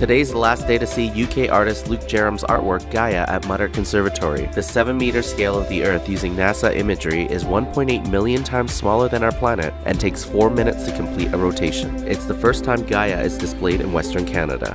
Today's the last day to see UK artist Luke Jerram's artwork Gaia at Muttart Conservatory. The 7 meter scale of the Earth using NASA imagery is 1.8 million times smaller than our planet and takes 4 minutes to complete a rotation. It's the first time Gaia is displayed in Western Canada.